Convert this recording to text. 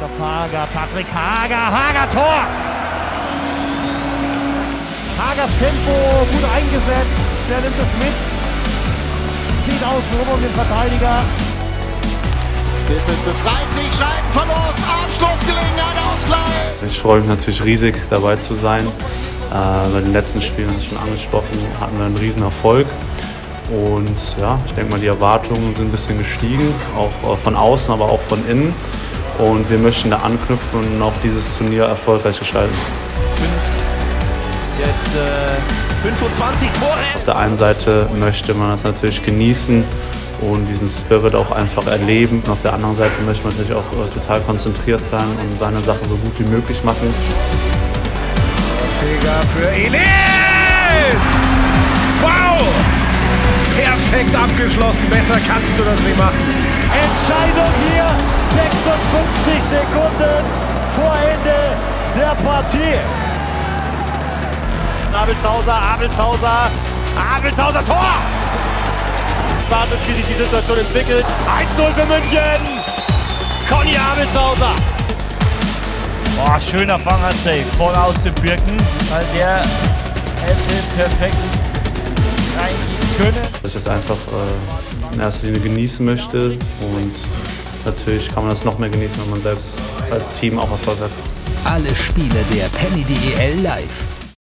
Christoph Hager, Patrick Hager, Hager Tor! Hagers Tempo gut eingesetzt, der nimmt es mit. Zieht außen rum um den Verteidiger. Biffel befreit sich, Scheibenverlust, Abschlussgelegenheit, Ausgleich. Ich freue mich natürlich riesig dabei zu sein. Äh, bei den letzten Spielen, das schon angesprochen, hatten wir einen riesen Erfolg. Und ja, ich denke mal, die Erwartungen sind ein bisschen gestiegen, auch äh, von außen, aber auch von innen. Und wir möchten da anknüpfen und auch dieses Turnier erfolgreich gestalten. Jetzt äh, 25 Tore. Auf der einen Seite möchte man das natürlich genießen und diesen Spirit auch einfach erleben. Und auf der anderen Seite möchte man natürlich auch äh, total konzentriert sein und seine Sache so gut wie möglich machen. Ortega für Elis! Wow! Perfekt abgeschlossen. Besser kannst du das nicht machen. Entscheidung hier, 56 Sekunden vor Ende der Partie. Abelshauser, Abelshauser, Abelshauser, Tor! Wartet, wie sich die Situation entwickelt. 1-0 für München. Conny Abelshauser. Boah, schöner Fanger-Safe. Voll aus den Birken, weil der hätte perfekt reingehen können. Dass ich das einfach äh, in erster Linie genießen möchte und natürlich kann man das noch mehr genießen, wenn man selbst als Team auch Erfolg hat. Alle Spiele der Penny DEL live.